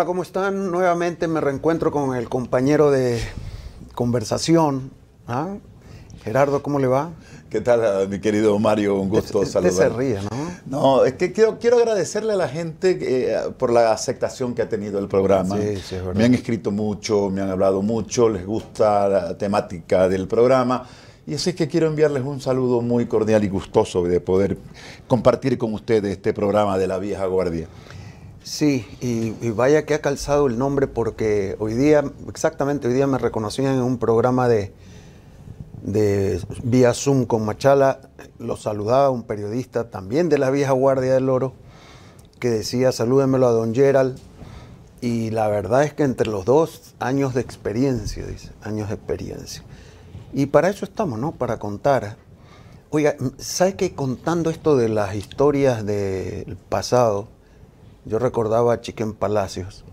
Hola, ¿cómo están? Nuevamente me reencuentro con el compañero de conversación. ¿ah? Gerardo, ¿cómo le va? ¿Qué tal, mi querido Mario? Un gusto Usted se saludar. ríe, ¿no? No, es que quiero, quiero agradecerle a la gente eh, por la aceptación que ha tenido el programa. Sí, sí, es verdad. Me han escrito mucho, me han hablado mucho, les gusta la temática del programa. Y así es que quiero enviarles un saludo muy cordial y gustoso de poder compartir con ustedes este programa de la vieja guardia. Sí, y, vaya que ha calzado el nombre porque hoy día, exactamente hoy día me reconocían en un programa de, de vía Zoom con Machala, lo saludaba un periodista también de la vieja guardia del oro que decía salúdemelo a don Gerald y la verdad es que entre los dos años de experiencia, dice, años de experiencia. Y para eso estamos, ¿no? Para contar. Oiga, ¿sabe que contando esto de las historias del pasado, yo recordaba a Chiquen Palacios,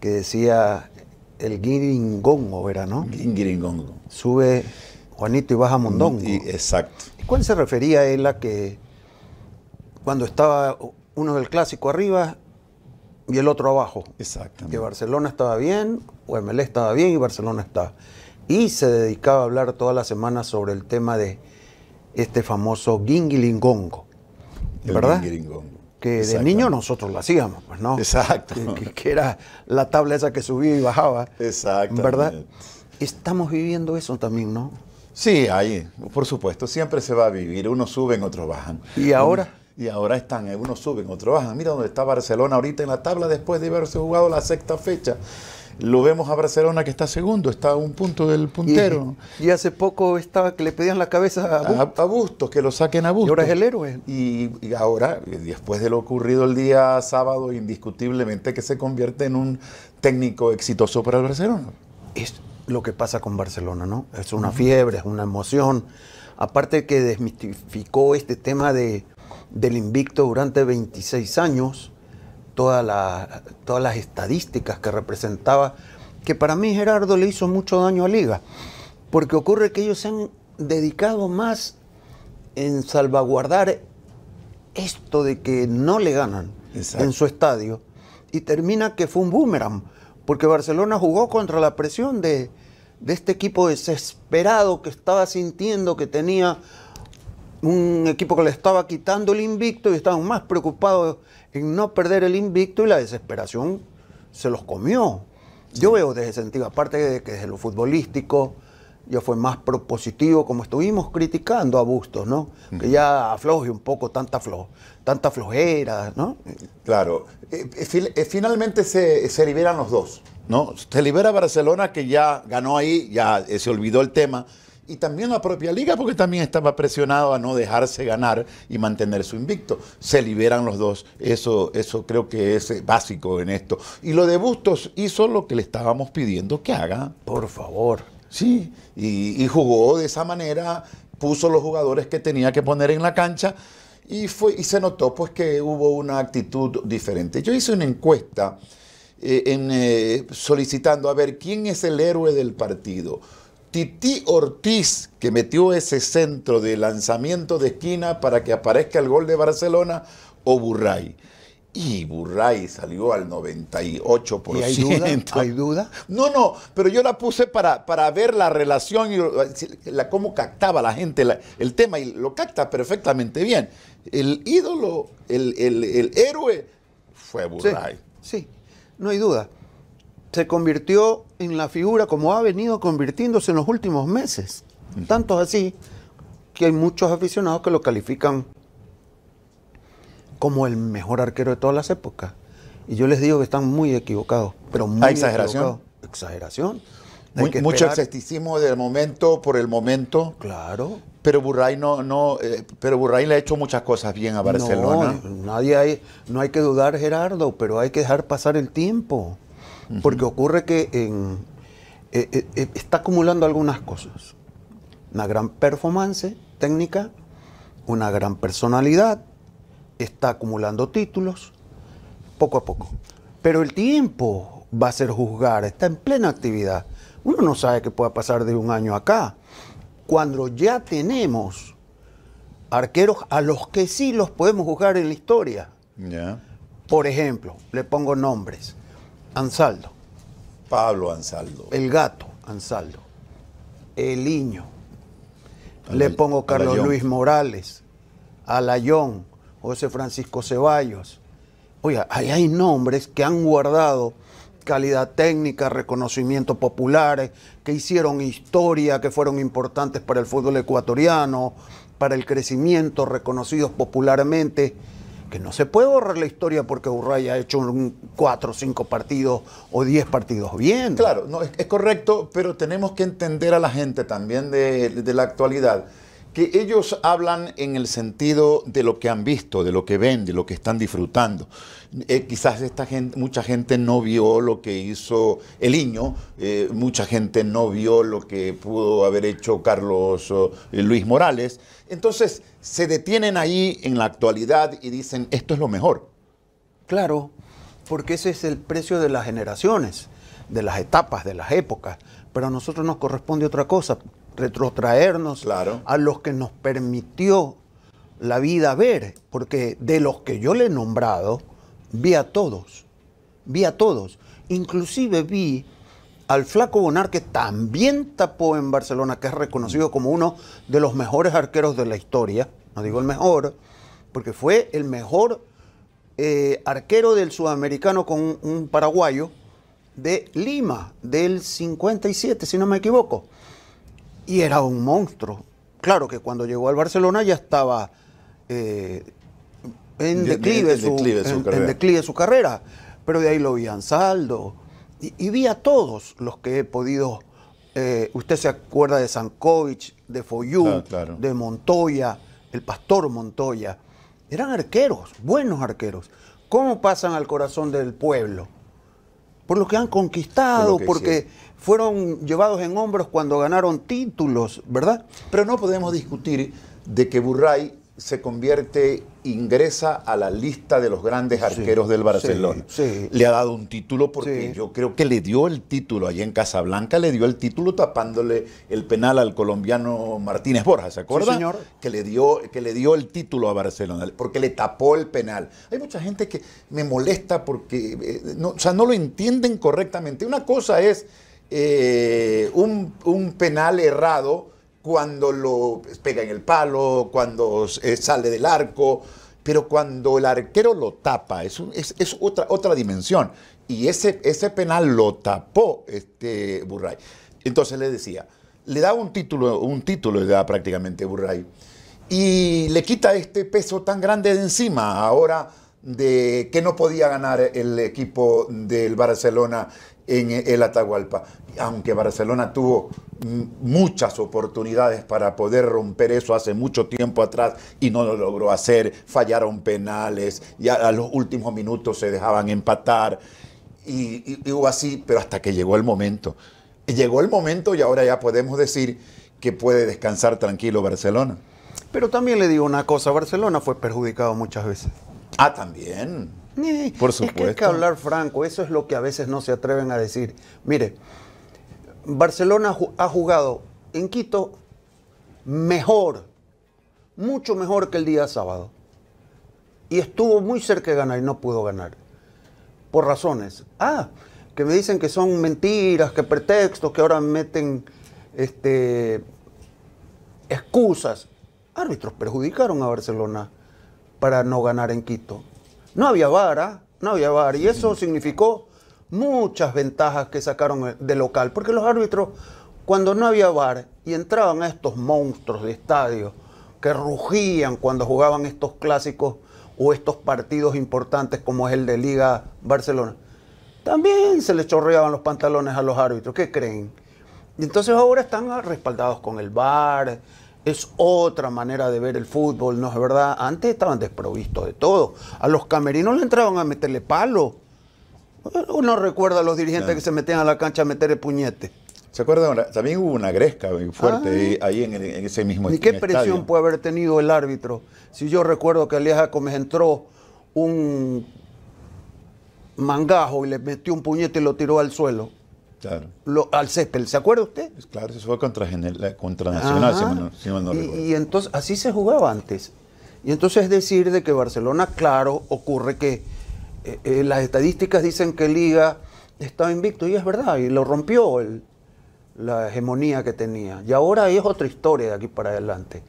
que decía el guiringongo, era, ¿no? Guingiringongo. Sube Juanito y baja Mondongo. Y- exacto. ¿Y ¿Cuál se refería él a que cuando estaba uno del clásico arriba y el otro abajo? Exactamente. Que Barcelona estaba bien, o MLE estaba bien y Barcelona estaba. Y se dedicaba a hablar toda la semana sobre el tema de este famoso guingilingongo, El ¿verdad? Que de niño nosotros lo hacíamos, pues, ¿no? Exacto. Que, era la tabla esa que subía y bajaba. Exactamente. ¿Verdad? Estamos viviendo eso también, ¿no? Sí, ahí, por supuesto, siempre se va a vivir. Unos suben, otros bajan. ¿Y ahora? Y ahora están, eh, unos suben, otros bajan. Mira dónde está Barcelona ahorita en la tabla después de haberse jugado la sexta fecha. Lo vemos a Barcelona que está segundo, está a un punto del puntero. y hace poco estaba que le pedían la cabeza a Bustos. a Bustos, que lo saquen a Bustos. Y ahora es el héroe. Y, y ahora, después de lo ocurrido el día sábado, indiscutiblemente que se convierte en un técnico exitoso para el Barcelona. Es lo que pasa con Barcelona, ¿no? Es una fiebre, es una emoción. Aparte que desmistificó este tema de, del invicto durante 26 años, toda la- todas las estadísticas que representaba, que para mí Gerardo le hizo mucho daño a Liga, porque ocurre que ellos se han dedicado más en salvaguardar esto de que no le ganan Exacto. en su estadio y termina que fue un boomerang, porque Barcelona jugó contra la presión de, de este equipo desesperado que estaba sintiendo que tenía un equipo que le estaba quitando el invicto y estaban más preocupados en no perder el invicto y la desesperación se los comió. Yo veo desde ese sentido, aparte de que desde lo futbolístico ya fue más propositivo, como estuvimos criticando a Bustos, ¿no? Que ya afloje un poco tanta, flo, tanta flojera, ¿no? Claro, Eh, eh, eh, finalmente se, se liberan los dos, ¿no? Se libera Barcelona que ya ganó ahí, ya se olvidó el tema, y también la propia liga porque también estaba presionado a no dejarse ganar y mantener su invicto. Se liberan los dos, eso, eso creo que es eh, básico en esto. Y lo de Bustos hizo lo que le estábamos pidiendo que haga. Por favor. Sí, y, y jugó de esa manera, puso los jugadores que tenía que poner en la cancha y, fue, y se notó pues que hubo una actitud diferente. Yo hice una encuesta eh, en, eh, solicitando a ver quién es el héroe del partido. Titi Ortiz, que metió ese centro de lanzamiento de esquina para que aparezca el gol de Barcelona, o Burray. Y Burray salió al 98%. ¿Y hay duda? ¿Hay duda? No, no, pero yo la puse para, para ver la relación y la, cómo captaba la gente la- el tema y lo capta perfectamente bien. El ídolo, el, el- el héroe fue Sí, Burray. sí, no hay duda. Se convirtió en la figura como ha venido convirtiéndose en los últimos meses. Tanto así que hay muchos aficionados que lo califican como el mejor arquero de todas las épocas. Y yo les digo que están muy equivocados, pero muy ¿Hay exageración? equivocados. Exageración. Hay mucho escepticismo del momento por el momento, Claro. pero Burray no, no, eh, pero Burray le ha hecho muchas cosas bien a Barcelona. No, nadie hay, no hay que dudar, Gerardo, pero hay que dejar pasar el tiempo. Porque ocurre que en- eh, eh, eh, está acumulando algunas cosas. Una gran performance técnica, una gran personalidad, está acumulando títulos, poco a poco. Pero el tiempo va a ser juzgar, está en plena actividad. Uno no sabe qué pueda pasar de un año acá. Cuando ya tenemos arqueros a los que sí los podemos juzgar en la historia. Ya. Por ejemplo, le pongo nombres. Ansaldo, Pablo Ansaldo. el gato Ansaldo, el Iño. Al- Le pongo Carlos Alayón. Luis Morales, Alayón, José Francisco Ceballos. Oiga, ahí hay nombres que han guardado calidad técnica, reconocimiento populares, que hicieron historia, que fueron importantes para el fútbol ecuatoriano, para el crecimiento, reconocidos popularmente, que no se puede borrar la historia porque Urray ha hecho cuatro cinco partidos o diez partidos bien. Claro, no, es, correcto, pero tenemos que entender a la gente también de la actualidad que ellos hablan en el sentido de lo que han visto, de lo que ven, de lo que están disfrutando. Eh, quizás esta gente, mucha gente no vio lo que hizo el niño, eh, mucha gente no vio lo que pudo haber hecho Carlos oh, Luis Morales. Entonces se detienen ahí en la actualidad y dicen, esto es lo mejor. Claro, porque ese es el precio de las generaciones, de las etapas, de las épocas. Pero a nosotros nos corresponde otra cosa, retrotraernos Claro. a los que nos permitió la vida ver, porque de los que yo le he nombrado, vi a todos, vi a todos. Inclusive vi al flaco Bonar, que también tapó en Barcelona, que es reconocido como uno de los mejores arqueros de la historia, no digo el mejor, porque fue el mejor eh, arquero del sudamericano con un, un paraguayo de Lima, del 57, si no me equivoco. Y era un monstruo. Claro que cuando llegó al Barcelona ya estaba eh, en, De- de- declive, en su, declive su en- en carrera. declive su carrera. Pero de ahí lo vi a Ansaldo. Y, y vi a todos los que he podido. eh, usted se acuerda de Sankovic, de Foyú, Claro, claro. de Montoya, el pastor Montoya. Eran arqueros, buenos arqueros. ¿Cómo pasan al corazón del pueblo? Por lo que han conquistado, Por lo que porque. Fueron llevados en hombros cuando ganaron títulos, ¿verdad? Pero no podemos discutir de que Burray se convierte, ingresa a la lista de los grandes arqueros del Barcelona. sí. Le ha dado un título porque yo creo que le dio el título allá en Casablanca, le dio el título tapándole el penal al colombiano Martínez Borja, ¿se acuerda? señor. Que le dio que le dio el título a Barcelona porque le tapó el penal. Hay mucha gente que me molesta porque eh, no, o sea, no lo entienden correctamente. Una cosa es eh, un, penal errado cuando lo pega en el palo, cuando eh, sale del arco, pero cuando el arquero lo tapa, es, otra, dimensión. Y ese, ese penal lo tapó este Burray. Entonces le decía, le da un título, un título le da prácticamente Burray. Y le quita este peso tan grande de encima ahora de que no podía ganar el equipo del Barcelona en el Atahualpa. Aunque Barcelona tuvo muchas oportunidades para poder romper eso hace mucho tiempo atrás y no lo logró hacer, fallaron penales, ya a los últimos minutos se dejaban empatar y, y- hubo así, pero hasta que llegó el momento. Llegó el momento y ahora ya podemos decir que puede descansar tranquilo Barcelona. Pero también le digo una cosa, Barcelona fue perjudicado muchas veces. Ah, también. Por Es que hay que supuesto. hablar franco, eso es lo que a veces no se atreven a decir. Mire, Barcelona ha jugado en Quito mejor, mucho mejor que el día sábado. Y estuvo muy cerca de ganar y no pudo ganar. Por razones. Ah, que me dicen que son mentiras, que pretextos, que ahora meten este, excusas. Árbitros perjudicaron a Barcelona para no ganar en Quito. No había vara, no había VAR, y eso significó muchas ventajas que sacaron de local, porque los árbitros, cuando no había VAR y entraban a estos monstruos de estadio que rugían cuando jugaban estos clásicos o estos partidos importantes como es el de Liga Barcelona, también se les chorreaban los pantalones a los árbitros. ¿Qué creen? Y entonces ahora están respaldados con el VAR. Es otra manera de ver el fútbol, ¿no es verdad? Antes estaban desprovistos de todo. A los camerinos le entraban a meterle palo. Uno recuerda a los dirigentes Claro. que se metían a la cancha a meter el puñete. ¿Se acuerdan? También hubo una gresca muy fuerte Ah. ahí, ahí en, ese mismo ¿Y qué estadio. presión puede haber tenido el árbitro? Si yo recuerdo que Alias Gómez entró un mangajo y le metió un puñete y lo tiró al suelo. Al césped. ¿Se acuerda usted? Claro, eso fue contra, contra Nacional, si, no y, y, entonces así se jugaba antes. Y entonces es decir de que Barcelona, claro, ocurre que eh, eh, las estadísticas dicen que Liga estaba invicto y es verdad, y lo rompió la hegemonía que tenía. Y ahora es otra historia de aquí para adelante.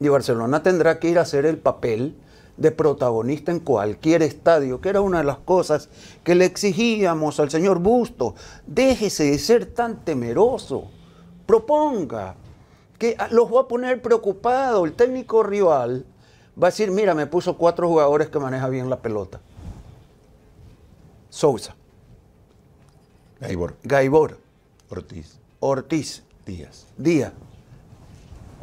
Y Barcelona tendrá que ir a hacer el papel de protagonista en cualquier estadio, que era una de las cosas que le exigíamos al señor Busto. Déjese de ser tan temeroso, proponga, que los va a poner preocupado. El técnico rival va a decir, mira, me puso cuatro jugadores que manejan bien la pelota. Sousa. Gaibor. Gaibor. Ortiz. Ortiz. Díaz. Díaz.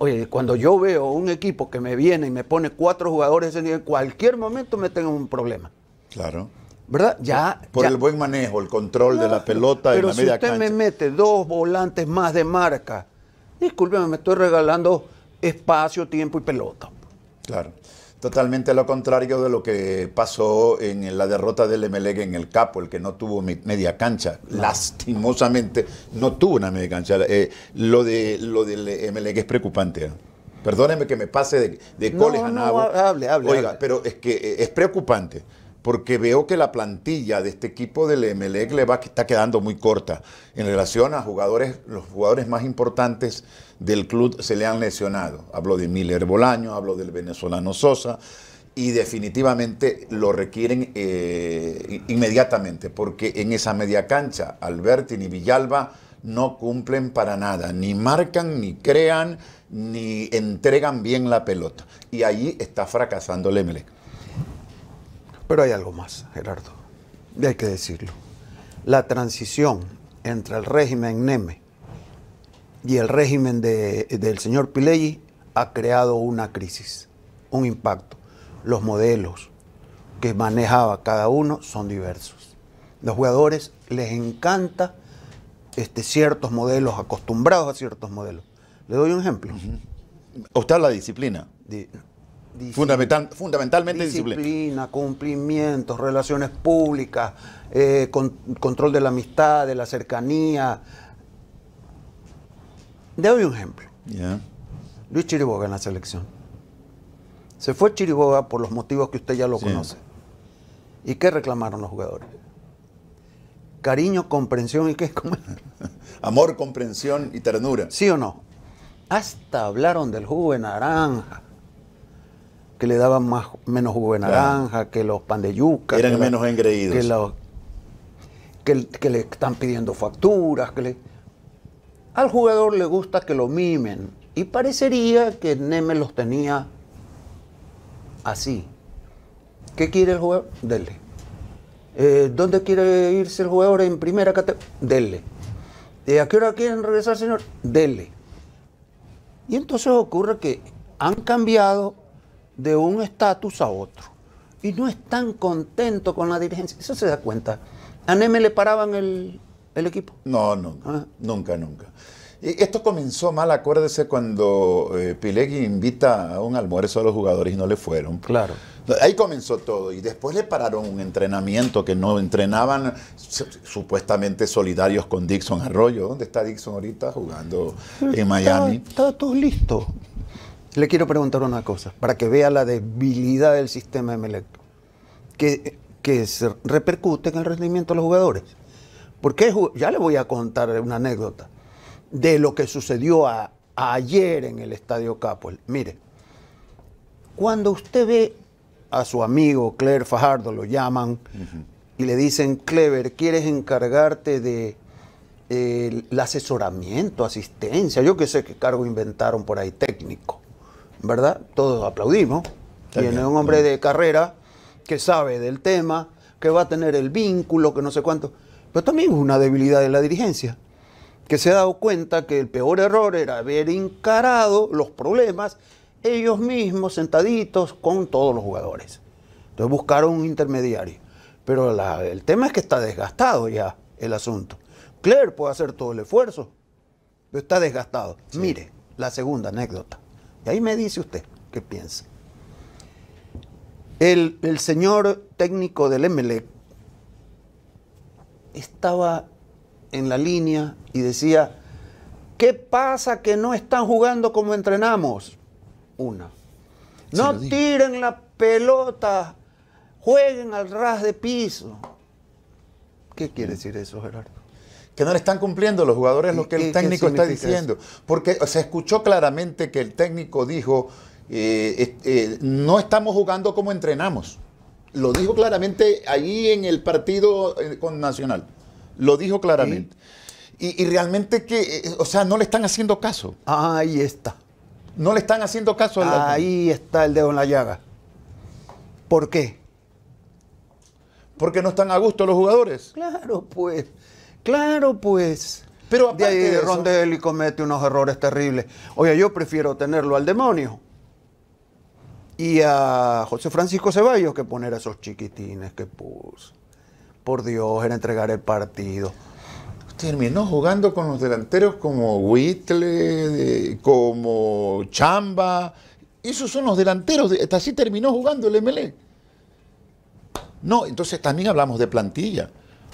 Oye, cuando yo veo un equipo que me viene y me pone cuatro jugadores en cualquier momento me tengo un problema. Claro. ¿Verdad? Ya. Por el buen manejo, el control de la pelota en la media Pero si usted me mete dos volantes más de marca, discúlpeme, me estoy regalando espacio, tiempo y pelota. Claro. Totalmente lo contrario de lo que pasó en la derrota del Emelec en el Capo, el que no tuvo media cancha. Lastimosamente no tuvo una media cancha. Eh, lo, de, lo del Emelec es preocupante. ¿eh? Perdóneme que me pase de, de coles a nabo. hable, hable. Oiga, pero es que eh, es preocupante porque veo que la plantilla de este equipo del Emelec le va, está quedando muy corta en relación a jugadores, los jugadores más importantes del club se le han lesionado. Hablo de Miller Bolaño, hablo del venezolano Sosa, y definitivamente lo requieren eh, inmediatamente, porque en esa media cancha, Alberti ni Villalba no cumplen para nada, ni marcan, ni crean, ni entregan bien la pelota. Y ahí está fracasando el Emelec. Pero hay algo más, Gerardo, y hay que decirlo. La transición entre el régimen Neme y el régimen del señor Pileggi ha creado una crisis, un impacto. Los modelos que manejaba cada uno son diversos. Los jugadores les encanta este, ciertos modelos, acostumbrados a ciertos modelos. Le doy un ejemplo. ¿Usted la disciplina? Fundamental, fundamentalmente disciplina. Disciplina, cumplimientos, relaciones públicas, eh, control de la amistad, de la cercanía, le doy un ejemplo. Luis Chiriboga en la selección. Se fue Chiriboga por los motivos que usted ya lo conoce. ¿Y qué reclamaron los jugadores? Cariño, comprensión y qué? Amor, comprensión y ternura. ¿Sí o no? Hasta hablaron del jugo de naranja, que le daban más, menos jugo de naranja, que los pan de yuca. Eran menos engreídos. Que, que, le están pidiendo facturas, que le al jugador le gusta que lo mimen y parecería que Neme los tenía así. ¿Qué quiere el jugador? Dele. Eh, ¿Dónde quiere irse el jugador en primera categoría? Dele. ¿Y ¿A qué hora quieren regresar, señor? Dele. Y entonces ocurre que han cambiado de un estatus a otro. Y no están contentos con la dirigencia. Eso se da cuenta. A Neme le paraban el, el equipo? No, nunca, ah. nunca, nunca. Esto comenzó mal, acuérdese, cuando eh, Pilegui invita a un almuerzo a los jugadores y no le fueron. Claro. Ahí comenzó todo y después le pararon un entrenamiento que no entrenaban supuestamente solidarios con Dixon Arroyo. ¿Dónde está Dixon ahorita jugando en Miami? Está, todo listo. Le quiero preguntar una cosa, para que vea la debilidad del sistema de Melec, que, que se repercute en el rendimiento de los jugadores. Porque ya le voy a contar una anécdota de lo que sucedió ayer en el Estadio Capo. Mire, cuando usted ve a su amigo Claire Fajardo, lo llaman, y le dicen, Clever, ¿quieres encargarte de el asesoramiento, asistencia? Yo que sé qué cargo inventaron por ahí, técnico, ¿verdad? Todos aplaudimos. Tiene un hombre de carrera que sabe del tema, que va a tener el vínculo, que no sé cuánto. Pero también es una debilidad de la dirigencia, que se ha dado cuenta que el peor error era haber encarado los problemas ellos mismos sentaditos con todos los jugadores. Entonces buscaron un intermediario. Pero el tema es que está desgastado ya el asunto. Claire puede hacer todo el esfuerzo, pero está desgastado. Mire, la segunda anécdota. Y ahí me dice usted qué piensa. El, el señor técnico del Emelec estaba en la línea y decía, ¿qué pasa que no están jugando como entrenamos? Una. No tiren la pelota, jueguen al ras de piso. ¿Qué quiere decir eso, Gerardo? Que no le están cumpliendo los jugadores lo que el técnico está diciendo. Porque se escuchó claramente que el técnico dijo, eh, eh, no estamos jugando como entrenamos. Lo dijo claramente ahí en el partido eh, con Nacional. Lo dijo claramente. Y, realmente que, o sea, no le están haciendo caso. Ahí está. No le están haciendo caso. Ahí está el dedo en la llaga. ¿Por qué? Porque no están a gusto los jugadores. Claro, pues. Claro, pues. Pero aparte de ahí Rondelli comete unos errores terribles. Oye, yo prefiero tenerlo al demonio y a José Francisco Ceballos que poner a esos chiquitines que puso. Por Dios, era entregar el partido. Terminó jugando con los delanteros como Whitley, como Chamba. Esos son los delanteros. así terminó jugando el MLE. No, entonces también hablamos de plantilla.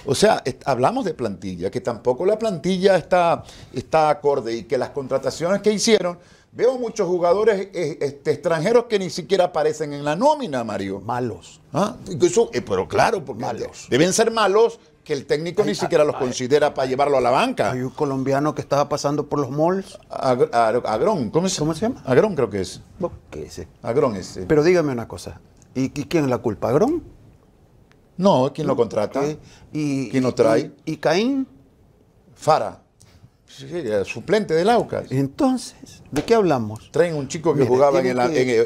O sea, hablamos de plantilla, que tampoco la plantilla está, está acorde y que las contrataciones que hicieron Veo muchos jugadores eh, este, extranjeros que ni siquiera aparecen en la nómina, Mario. Malos. ¿Ah? Eh, pero claro, porque malos. deben ser malos que el técnico ni siquiera los considera para llevarlo a la banca. Hay un colombiano que estaba pasando por los malls. Agrón, ¿cómo, se, llama? Agrón creo que es. ¿Qué es? Agrón es. Pero dígame una cosa. ¿Y, quién es la culpa? ¿Agrón? No, ¿quién lo contrata? ¿Y, ¿Quién lo trae? ¿Y, y Caín? Fara suplente del Aucas. Entonces, ¿de qué hablamos? Traen un chico que jugaba en, el,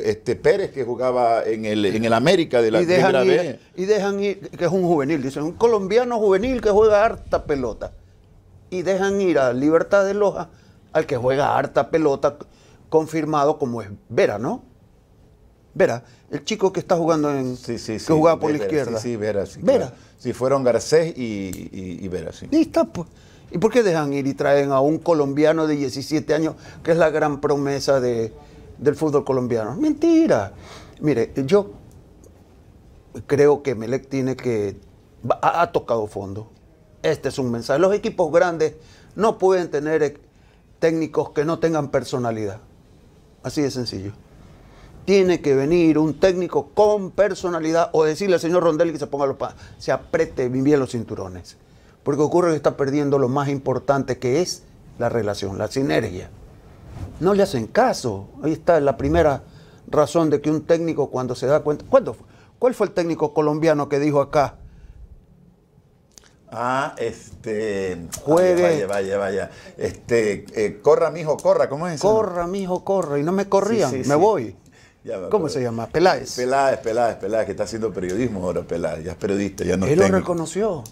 este Pérez, que jugaba en el, en el América de la y dejan ir, Y dejan ir, que es un juvenil, dicen, un colombiano juvenil que juega harta pelota. Y dejan ir a Libertad de Loja al que juega harta pelota, confirmado como es Vera, ¿no? Vera, el chico que está jugando en. Sí, sí, que jugaba por la izquierda. Sí, sí, Vera. Sí, Vera. Sí, fueron Garcés y, y, Vera, sí. Y está, pues. ¿Y por qué dejan ir y traen a un colombiano de 17 años, que es la gran promesa de, del fútbol colombiano? Mentira. Mire, yo creo que Melec tiene que... Ha, tocado fondo. Este es un mensaje. Los equipos grandes no pueden tener e, técnicos que no tengan personalidad. Así de sencillo. Tiene que venir un técnico con personalidad o decirle al señor Rondelli que se ponga los se apriete bien los cinturones. Porque ocurre que está perdiendo lo más importante que es la relación, la sinergia. No le hacen caso. Ahí está la primera razón de que un técnico cuando se da cuenta... ¿Cuándo fue? ¿Cuál fue el técnico colombiano que dijo acá? Ah, este. Juegue. Vaya, vaya, vaya. Este, eh, corra, mijo, corra, ¿cómo es eso? Corra, mijo, corra. Y no me corrían, me voy. ¿Cómo se llama? Peláez. Peláez, Peláez, Peláez, que está haciendo periodismo ahora, Peláez. Ya es periodista, ya no Él lo reconoció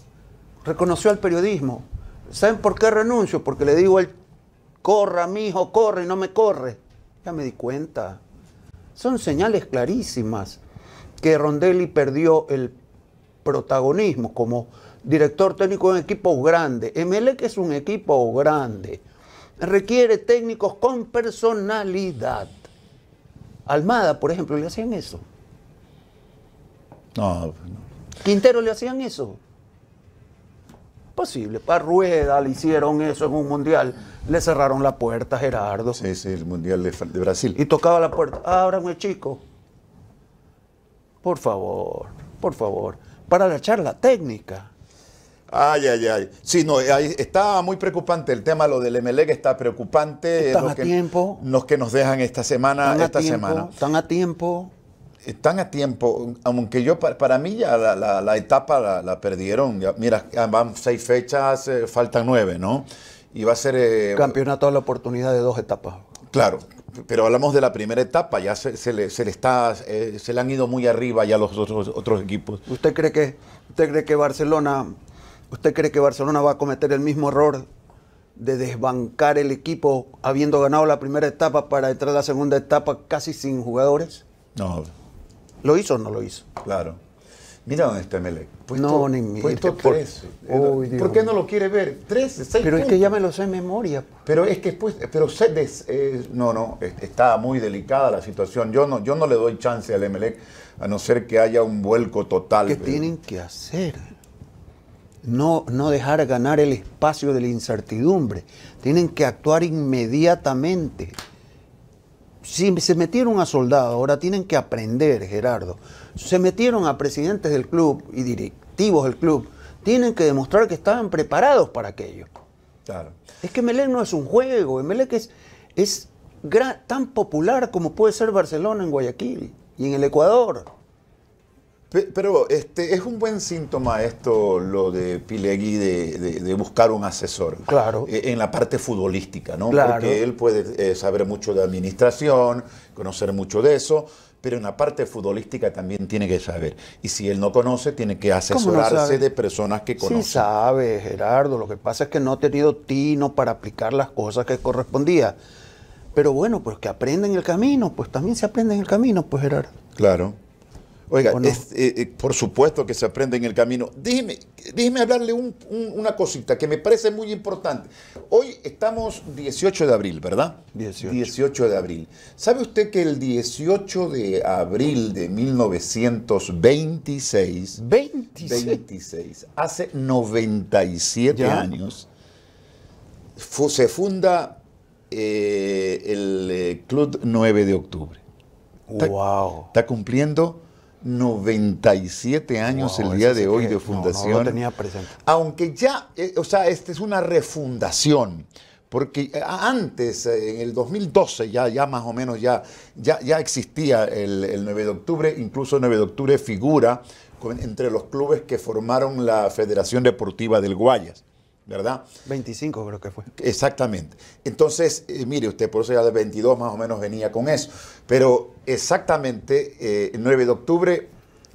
reconoció al periodismo. ¿Saben por qué renuncio? Porque le digo él, corra, mi hijo, corre y no me corre. Ya me di cuenta. Son señales clarísimas que Rondelli perdió el protagonismo como director técnico de un equipo grande. que es un equipo grande. Requiere técnicos con personalidad. Almada, por ejemplo, le hacían eso. No, no. Quintero le hacían eso. Posible. Para Rueda le hicieron eso en un mundial. Le cerraron la puerta a Gerardo. Sí, sí, el mundial de, Brasil. Y tocaba la puerta. Ábrame, chico. Por favor, por favor. Para la charla técnica. Ay, ay, ay. Sí, no, está muy preocupante el tema, lo del que está preocupante. Están a tiempo. Los que nos dejan esta semana. esta semana. Están a tiempo están a tiempo, aunque yo, para, mí ya la, etapa la, perdieron. mira, van seis fechas, eh, faltan nueve, ¿no? Y va a ser... Eh, Campeonato a la oportunidad de dos etapas. Claro, pero hablamos de la primera etapa, ya se, le, está, eh, se le han ido muy arriba ya los otros, otros equipos. ¿Usted cree que, usted cree que Barcelona, usted cree que Barcelona va a cometer el mismo error de desbancar el equipo habiendo ganado la primera etapa para entrar a la segunda etapa casi sin jugadores? No, ¿Lo hizo o no lo hizo? Claro. Mira dónde está Melec. no, ni mire. Puesto 13. Por, qué no lo quiere ver? 13, 6 Pero es que ya me lo sé en memoria. Pero es que después, pero eh, no, no, está muy delicada la situación. Yo no, yo no le doy chance al Emelec a no ser que haya un vuelco total. ¿Qué tienen que hacer? No, no dejar ganar el espacio de la incertidumbre. Tienen que actuar inmediatamente. Si se metieron a soldados, ahora tienen que aprender, Gerardo. Se metieron a presidentes del club y directivos del club. Tienen que demostrar que estaban preparados para aquello. Claro. Es que Melec no es un juego. Melec es, es tan popular como puede ser Barcelona en Guayaquil y en el Ecuador. Pero este, es un buen síntoma esto, lo de Pilegui, de, buscar un asesor. Claro. Eh, en la parte futbolística, ¿no? Claro. Porque él puede eh, saber mucho de administración, conocer mucho de eso, pero en la parte futbolística también tiene que saber. Y si él no conoce, tiene que asesorarse de personas que conocen. Sí sabe, Gerardo. Lo que pasa es que no ha tenido tino para aplicar las cosas que correspondía. Pero bueno, pues que aprenda en el camino, pues también se aprende en el camino, pues Gerardo. Claro. Oiga, eh, eh, por supuesto que se aprende en el camino. Déjeme, déjeme hablarle una cosita que me parece muy importante. Hoy estamos 18 de abril, ¿verdad? 18. 18 de abril. ¿Sabe usted que el 18 de abril de 1926, 26, 26 hace 97 años, se funda eh, el Club 9 de Octubre? wow. está cumpliendo 97 años el día de hoy de fundación. No, lo tenía presente. Aunque ya, eh, o sea, esta es una refundación. Porque eh, antes, eh, en el 2012, ya, ya más o menos ya, ya, ya existía el, 9 de octubre, incluso el 9 de octubre figura entre los clubes que formaron la Federación Deportiva del Guayas. ¿Verdad? 25 creo que fue. Exactamente. Entonces, eh, mire usted, por eso ya de 22 más o menos venía con eso. Pero exactamente, eh, el 9 de octubre,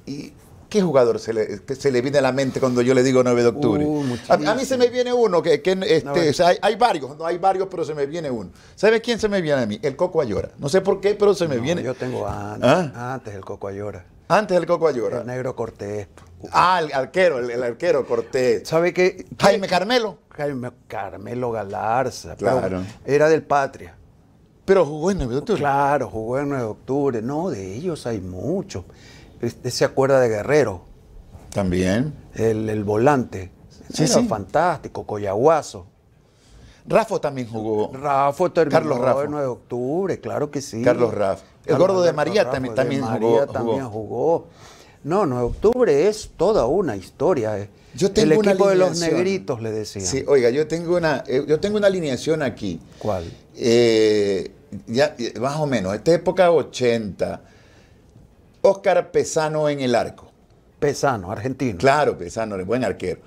¿y qué jugador se le, se le viene a la mente cuando yo le digo 9 de octubre? Uh, a, mí se me viene uno, que, este, hay, varios, no hay varios, pero se me viene uno. ¿Sabe quién se me viene a mí? El Coco Ayora. No sé por qué, pero se me viene. Yo tengo antes, ¿Ah? antes el Coco Ayora. Antes el Coco Ayora. El Negro Cortés. Ah, el arquero, el, arquero Cortés. ¿Sabe qué? Jaime Carmelo. Jaime Carmelo Galarza. Claro. Era del Patria. Pero jugó en 9 de octubre. Claro, jugó en 9 de octubre. No, de ellos hay muchos. Se acuerda de Guerrero. También. El, volante. Sí, Era fantástico, Coyaguazo. Rafa también jugó. Rafa terminó Carlos Rafa. en 9 de octubre, claro que sí. Carlos Rafa. El gordo de María también, también María también jugó. No, 9 de octubre es toda una historia. Eh. Yo tengo el equipo de los negritos, le decía. Sí, oiga, yo tengo una, eh, yo tengo una alineación aquí. ¿Cuál? Eh, ya, más o menos, esta época 80. Oscar Pesano en el arco. Pesano, argentino. Claro, Pesano, buen arquero.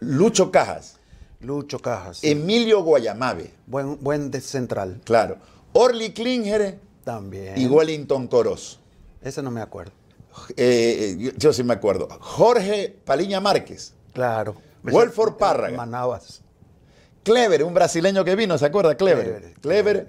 Lucho Cajas. Lucho Cajas. Emilio Guayamabe. Buen, buen de central. Claro. Orly Klinger. También. Y Wellington Coros. Ese no me acuerdo. Eh, yo, sí me acuerdo. Jorge Paliña Márquez. Claro. Wolford Párraga. Manabas. Clever, un brasileño que vino, ¿se acuerda? Clever. Clever.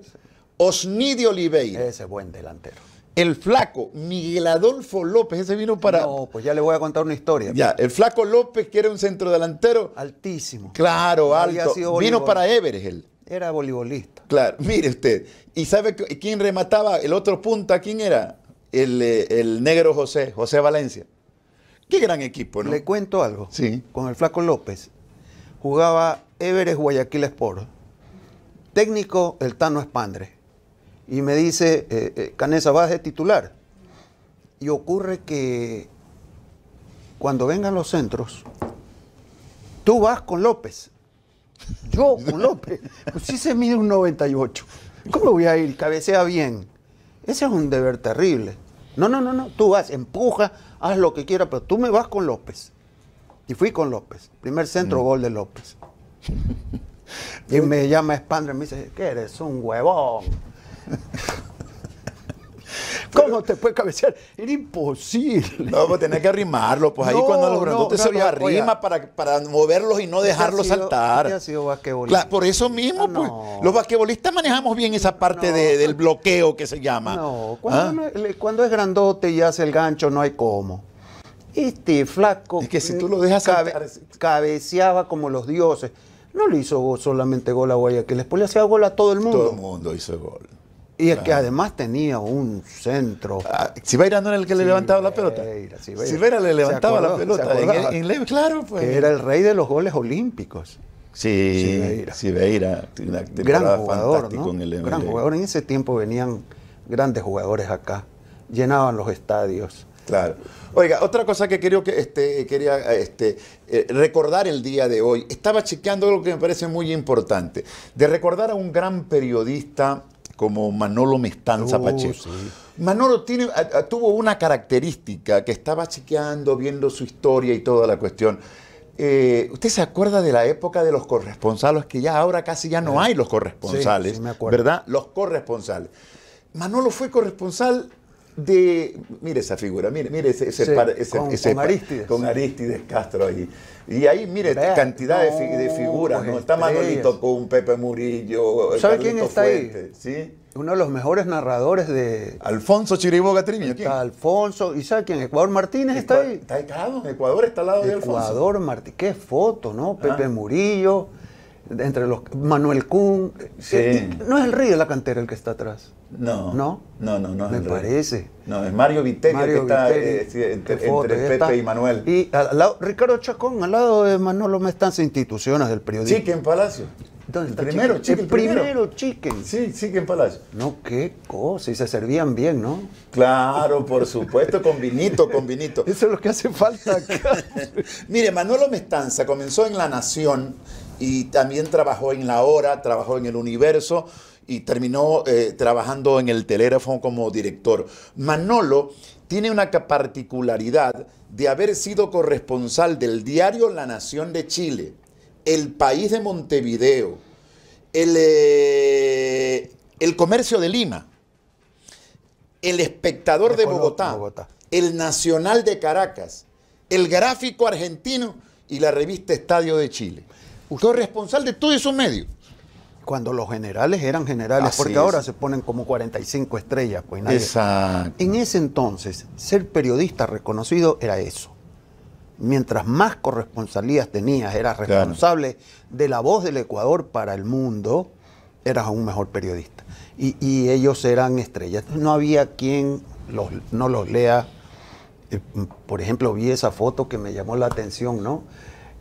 Osnidio Oliveira. Ese buen delantero. El flaco, Miguel Adolfo López, ese vino para. No, pues ya le voy a contar una historia. Ya, el flaco López, que era un centro delantero. Altísimo. Claro, alto. Vino para Everest él. Era voleibolista. Claro, mire usted. ¿Y sabe quién remataba el otro punta? ¿Quién era? Eh, el, negro José, José Valencia. Qué gran equipo, ¿no? Le cuento algo. Sí. Con el Flaco López jugaba Everest Guayaquil Sport. Técnico, el Tano Espandre. Y me dice, eh, eh, Canesa, vas de titular. Y ocurre que cuando vengan los centros, tú vas con López. Yo con López. Pues sí se mide un 98. ¿Cómo voy a ir? Cabecea bien. Ese es un deber terrible. No, no, no, no. Tú vas, empuja, haz lo que quieras, pero tú me vas con López. Y fui con López. Primer centro, mm. gol de López. y me llama Spandre y me dice, ¿qué eres? Un huevón. ¿Cómo te puede cabecear? Era imposible. No, pues tenés que arrimarlo. Pues ahí cuando los grandotes se los arrima para, para, moverlos y no dejarlos saltar. ha sido basquetbolista? por eso mismo, ah, pues. Los basquetbolistas manejamos bien esa parte del bloqueo que se llama. No, cuando, ¿Ah? cuando, es grandote y hace el gancho, no hay cómo. Este flaco. Es que si tú lo dejas cabeceaba como los dioses. No le hizo solamente gol a Guayaquil, después le hacía gol a todo el mundo. Todo el mundo hizo gol. Y es que además tenía un centro. Ah, Sibeira no era el que le levantaba la pelota. Sibeira, Sibeira le levantaba la pelota. En, acordaba. en leve, claro, pues. que era el rey de los goles olímpicos. Sí, Sibeira. Sibeira. Una Gran jugador, en el Gran jugador. En ese tiempo venían grandes jugadores acá. Llenaban los estadios. Claro. Oiga, otra cosa que creo que este, quería este, eh, recordar el día de hoy. Estaba chequeando algo que me parece muy importante. De recordar a un gran periodista como Manolo Mestanza Uh, Pacheco. sí. Manolo tiene, a- a- tuvo una característica que estaba chequeando, viendo su historia y toda la cuestión. Eh, ¿Usted se acuerda de la época de los corresponsales? Que ya ahora casi ya no hay los corresponsales, Sí, sí me acuerdo. ¿verdad? Los corresponsales. Manolo fue corresponsal de. Mire esa figura, mire, mire ese, ese Sí, par- ese- con- ese con Arístides Castro ahí. Y ahí, mire, Vea, cantidad de, fi- no, de figuras, ¿no? Está. Manolito con Pepe Murillo. ¿Sabe quién está ahí? Uno de los mejores narradores de. Alfonso Chiriboga. ¿quién? Está Alfonso. ¿Y sabe quién? Ecuador Martínez está ahí. Está claro, en Ecuador está al lado de Alfonso. Ecuador Martínez. Qué foto, ¿no? Pepe Ah. Murillo. Entre los. Manuel Kuhn. Sí. Eh, No es el rey de la cantera el que está atrás. No. ¿No? No, no, no. es Me el rey. parece. No, es Mario Viteri el que Mario está Viteri. eh, entre, foto, Pepe está. y Manuel. Y al lado, Ricardo Chacón, al lado de Manolo Mestanza, instituciones del periodismo. Chiquen Palacio. ¿Dónde El primero? Chicken El primero, primero. Chicken. Sí, Chicken Palacio. No, qué cosa. Y se servían bien, ¿no? Claro, por supuesto, con vinito, con vinito. Eso es lo que hace falta acá. Mire, Manolo Mestanza comenzó en La Nación y también trabajó en La Hora, trabajó en El Universo y terminó eh, trabajando en el teléfono como director. Manolo tiene una particularidad de haber sido corresponsal del diario La Nación de Chile, El País de Montevideo, el, eh, el Comercio de Lima, el Espectador De de Colo- Bogotá, Bogotá. el Nacional de Caracas, el Gráfico Argentino y la revista Estadio de Chile. Corresponsal de todos esos medios. Cuando los generales eran generales, Así porque es. ahora se ponen como 45 estrellas, pues nadie- Exacto. En ese entonces, ser periodista reconocido era eso. Mientras más corresponsalías tenías, eras Claro. responsable de la voz del Ecuador para el mundo, eras un mejor periodista. Y, y ellos eran estrellas. No había quien los, no los lea. Eh, Por ejemplo, vi esa foto que me llamó la atención, ¿no?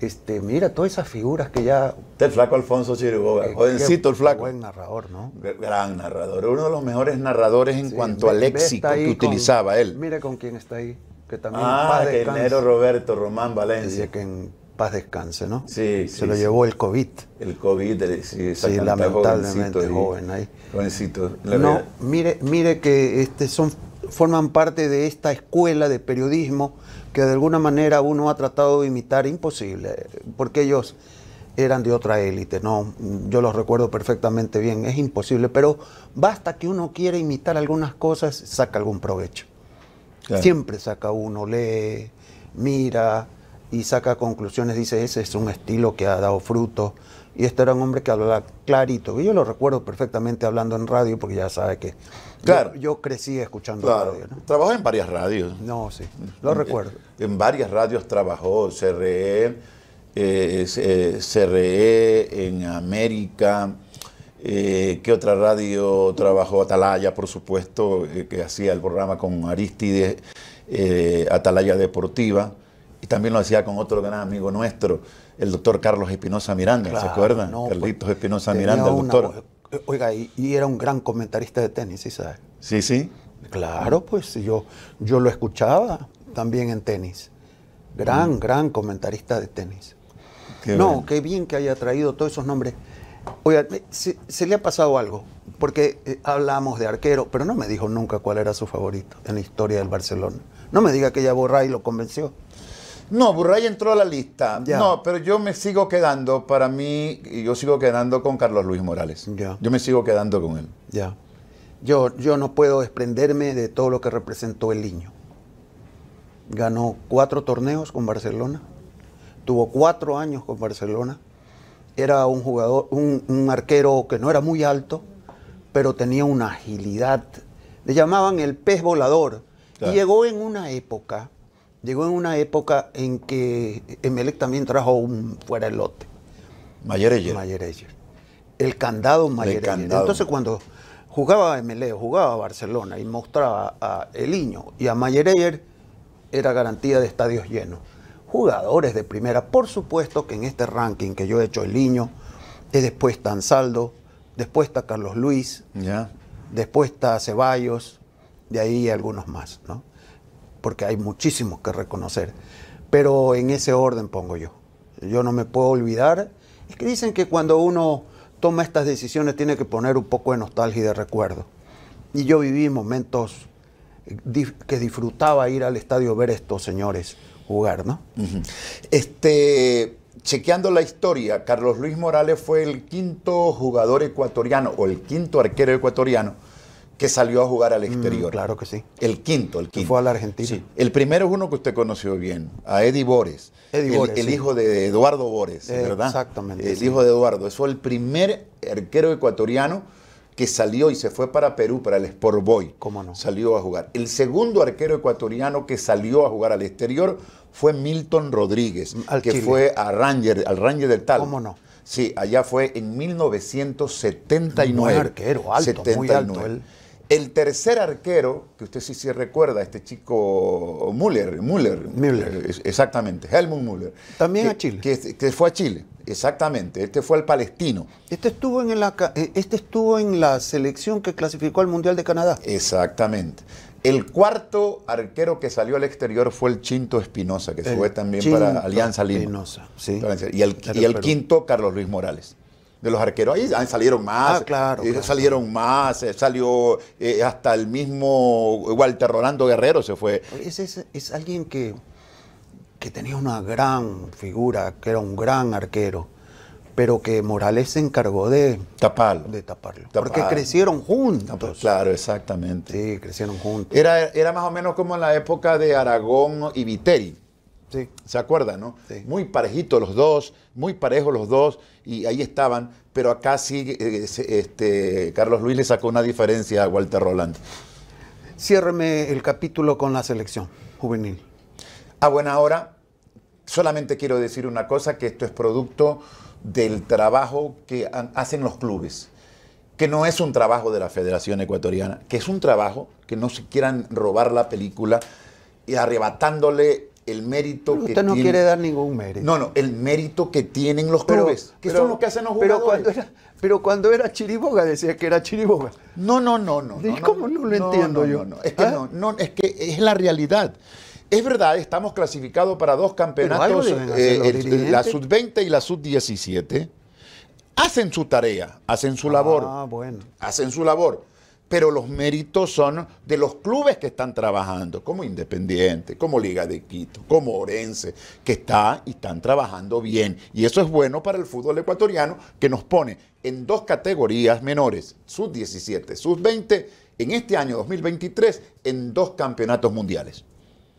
Este, mira todas esas figuras que ya... El flaco Alfonso Chiriboga, eh, jovencito el flaco. Buen narrador, ¿no? Gran narrador, uno de los mejores narradores en Sí, cuanto ve- al léxico que con- utilizaba él. Mire con quién está ahí, que también Ah, que el negro Roberto Román Dice Valencia. que en paz descanse, ¿no? Sí, Se sí, lo sí. llevó el COVID. El COVID, sí, Sí, lamentablemente jovencito joven ahí. Jovencito. la No, verdad. mire, mire que este son forman parte de esta escuela de periodismo que de alguna manera uno ha tratado de imitar, imposible, porque ellos eran de otra élite, no, yo los recuerdo perfectamente bien, es imposible, pero basta que uno quiera imitar algunas cosas, saca algún provecho. Claro. Siempre saca uno, lee, mira y saca conclusiones, dice, ese es un estilo que ha dado fruto. Y este era un hombre que hablaba clarito. Y yo lo recuerdo perfectamente hablando en radio, porque ya sabe que Claro. yo, yo crecí escuchando Claro. radio. ¿no? Trabajó en varias radios. No, sí, lo recuerdo. En varias radios trabajó, CRE, eh, eh, CRE en América. eh, ¿Qué otra radio trabajó? Atalaya, por supuesto, eh, que hacía el programa con Aristides, eh, Atalaya Deportiva. Y también lo hacía con otro gran amigo nuestro, el doctor Carlos Espinosa Miranda. ¿Se acuerdan? no, Carlitos pues, Espinosa tenía Miranda, el doctor. voz- Oiga, y, y era un gran comentarista de tenis, ¿sí sabe? Sí, sí. Claro, pues yo, yo lo escuchaba también en tenis. Gran, gran comentarista de tenis. Qué no, qué bien que haya traído todos esos nombres. Oiga, me- se, se le ha pasado algo, porque eh, hablamos de arquero, pero no me dijo nunca cuál era su favorito en la historia del Barcelona. No me diga que ya Borray lo convenció. No, Burray entró a la lista. Ya. No, pero yo me sigo quedando, para mí, y yo sigo quedando con Carlos Luis Morales. Ya. Yo me sigo quedando con él. Ya. Yo, yo no puedo desprenderme de todo lo que representó el niño. Ganó cuatro torneos con Barcelona, tuvo cuatro años con Barcelona. Era un jugador, un, un arquero que no era muy alto, pero tenía una agilidad. Le llamaban el pez volador. Claro. Y llegó en una época, llegó en una época en que Emelec también trajo un fuera el lote. Mayer Eyer. Mayer Eyer. El candado Mayer Eyer. candado. Entonces cuando jugaba a Meleo, jugaba Barcelona y mostraba a Eliño y a Mayereyer, era garantía de estadios llenos. Jugadores de primera, por supuesto que en este ranking que yo he hecho, Eliño, y después está Ansaldo, después está Carlos Luis, después está Ceballos, de ahí algunos más, ¿no? Porque hay muchísimos que reconocer. Pero en ese orden pongo yo. Yo no me puedo olvidar. Es que dicen que cuando uno toma estas decisiones tiene que poner un poco de nostalgia y de recuerdo. Y yo viví momentos eh, que disfrutaba ir al estadio ver estos señores jugar, ¿no? Este, chequeando la historia, Carlos Luis Morales fue el quinto jugador ecuatoriano o el quinto arquero ecuatoriano que salió a jugar al exterior. Mm, claro que sí. El quinto, el quinto. fue a la Argentina. Sí. El primero es uno que usted conoció bien, a Eddie Bores. Eddie el, Bores, el sí. hijo de Eduardo Bores, Eh, ¿verdad? exactamente, El sí. hijo de Eduardo. Ese fue el primer arquero ecuatoriano que salió y se fue para Perú, para el Sport Boy. ¿Cómo no? Salió a jugar. El segundo arquero ecuatoriano que salió a jugar al exterior fue Milton Rodríguez, Al que Chile. fue a Ranger, al Ranger del Tal. ¿Cómo no? Sí, allá fue en 1979. Buen arquero, alto, muy alto él. El tercer arquero, que usted sí se recuerda, este chico Müller, Müller, Müller. exactamente, Helmut Müller. También que- a Chile. Que, que fue a Chile, exactamente. Este fue al palestino, Este estuvo, en la, eh, este estuvo en la selección que clasificó al Mundial de Canadá. exactamente. El cuarto arquero que salió al exterior fue el Chinto Espinosa, que El fue también Chinto para Alianza Lima. Espinosa, sí. Y el, y quinto, Carlos Luis Morales. De los arqueros, ahí salieron más. Ah, claro, eh, claro. Salieron más, eh, salió eh, hasta el mismo Walter Rolando Guerrero se fue. Es, es- es alguien que, que tenía una gran figura, que era un gran arquero, pero que Morales se encargó de, Tapalo. de taparlo. Tapar. Porque crecieron juntos. Claro, exactamente. Sí, crecieron juntos. Era, era más o menos como en la época de Aragón y Viteri. Sí. ¿Se acuerdan, no? Sí. Muy parejitos los dos, muy parejos los dos, y ahí estaban, pero acá sí, eh, este, Carlos Luis le sacó una diferencia a Walter Rolando. Ciérreme el capítulo con la selección juvenil. A buena hora, solamente quiero decir una cosa, que esto es producto del trabajo que hacen los clubes, que no es un trabajo de la Federación Ecuatoriana, que es un trabajo que no se quieran robar la película y arrebatándole el mérito que Usted no tiene- quiere dar ningún mérito. No, no, el mérito que tienen los Pero- clubes, que pero- son los que hacen los pero jugadores. cuando, era, pero cuando era Chiriboga decía que era Chiriboga. No, no, no, no. ¿Y cómo no lo entiendo no, yo? no, no. Es que ¿Ah? no, no, es que es la realidad. Es verdad, estamos clasificados para dos campeonatos, Pero eh, el- la sub-20 y la sub-17. Hacen su tarea, hacen su labor, Ah, bueno. hacen su labor. Pero los méritos son de los clubes que están trabajando, como Independiente, como Liga de Quito, como Orense, que está y están trabajando bien. Y eso es bueno para el fútbol ecuatoriano, que nos pone en dos categorías menores, sub-17, sub-20, en este año 2023, en dos campeonatos mundiales.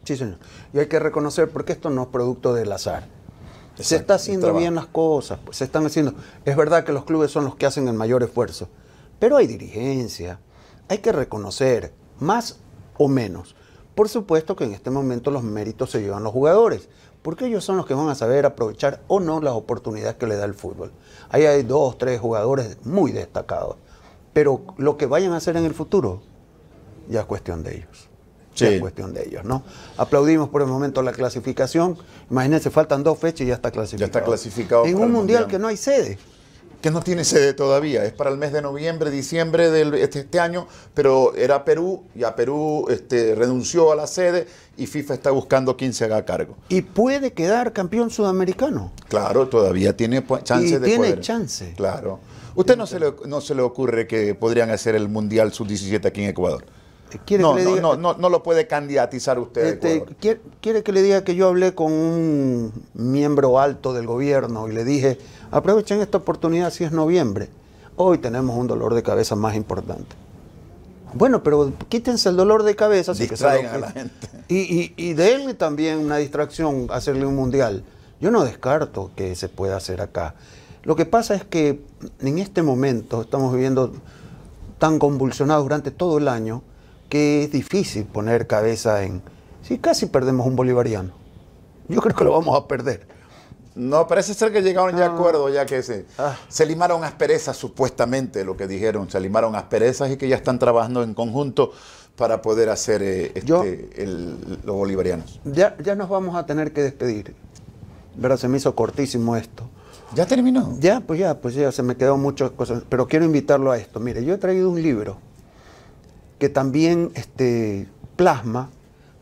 Sí, señor. Y hay que reconocer porque esto no es producto del azar. se está haciendo bien las cosas, pues se están haciendo. Es verdad que los clubes son los que hacen el mayor esfuerzo, pero hay dirigencia, hay que reconocer, más o menos. Por supuesto que en este momento los méritos se llevan los jugadores, porque ellos son los que van a saber aprovechar o no las oportunidades que le da el fútbol. Ahí hay dos, tres jugadores muy destacados, pero lo que vayan a hacer en el futuro ya es cuestión de ellos. Ya Sí. es cuestión de ellos, ¿no? Aplaudimos por el momento la clasificación. Imagínense, faltan dos fechas y ya está clasificado. está clasificado En un mundial, Mundial. que no hay sede. Que no tiene sede todavía, es para el mes de noviembre, diciembre de este, este año, pero era Perú, y a Perú este, renunció a la sede y FIFA está buscando quién se haga cargo. Y puede quedar campeón sudamericano. Claro, todavía tiene chance Y de tiene poder. chance. Claro. ¿Usted no se, le, no se le ocurre que podrían hacer el Mundial Sub-17 aquí en Ecuador? ¿Quiere No, que le no, diga- no, no, no lo puede candidatizar usted Este. ¿quiere, quiere que le diga que yo hablé con un miembro alto del gobierno y le dije, aprovechen esta oportunidad si es noviembre. Hoy tenemos un dolor de cabeza más importante. Bueno, pero quítense el dolor de cabeza. así que Distraigan a la gente. Y, y, y denle también una distracción, hacerle un mundial. Yo no descarto que se pueda hacer acá. Lo que pasa es que en este momento estamos viviendo tan convulsionados durante todo el año que es difícil poner cabeza en... Si casi perdemos un bolivariano. Yo creo que lo vamos a perder. No, parece ser que llegaron ya a acuerdo, ya que se, Ah. se limaron asperezas, supuestamente, lo que dijeron, se limaron asperezas y que ya están trabajando en conjunto para poder hacer eh, este, Yo- el- los bolivarianos. Ya, ya nos vamos a tener que despedir. ¿Verdad? Se me hizo cortísimo esto. ¿Ya terminó? Ya, pues ya, pues ya se me quedó muchas cosas. Pero quiero invitarlo a esto. Mire, yo he traído un libro que también este, plasma,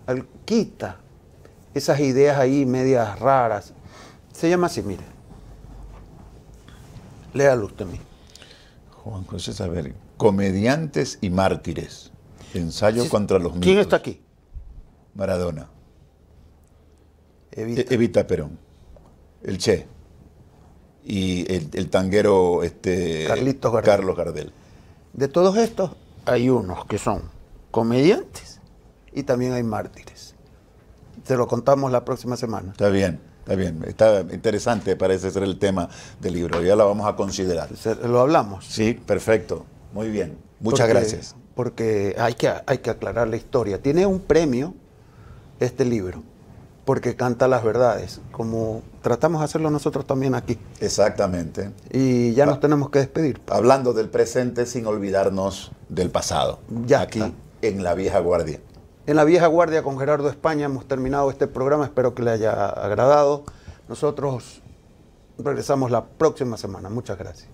al- quita esas ideas ahí medias raras. Se llama así, mire. Léalo usted mismo. Juan José Saber, Comediantes y Mártires, ensayo Sí, contra los mitos. ¿Quién está aquí? Maradona, Evita. Evita Perón, el Che y el, el tanguero este, Carlitos Gardel. Carlos Gardel. De todos estos, hay unos que son comediantes y también hay mártires. Se lo contamos la próxima semana. Está bien, está bien. Está interesante, parece ser el tema del libro. Ya lo vamos a considerar. Lo hablamos. Sí, perfecto. Muy bien. Muchas Porque- gracias. Porque hay que, hay que aclarar la historia. Tiene un premio este libro, porque canta las verdades, como tratamos de hacerlo nosotros también aquí. Exactamente. Y ya Va. nos tenemos que despedir. Hablando del presente sin olvidarnos del pasado. Ya Aquí, está. en la vieja guardia. En la vieja guardia con Gerardo España hemos terminado este programa, espero que le haya agradado. Nosotros regresamos la próxima semana. Muchas gracias.